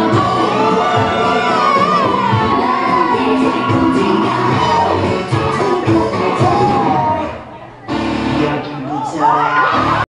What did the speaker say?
Oh,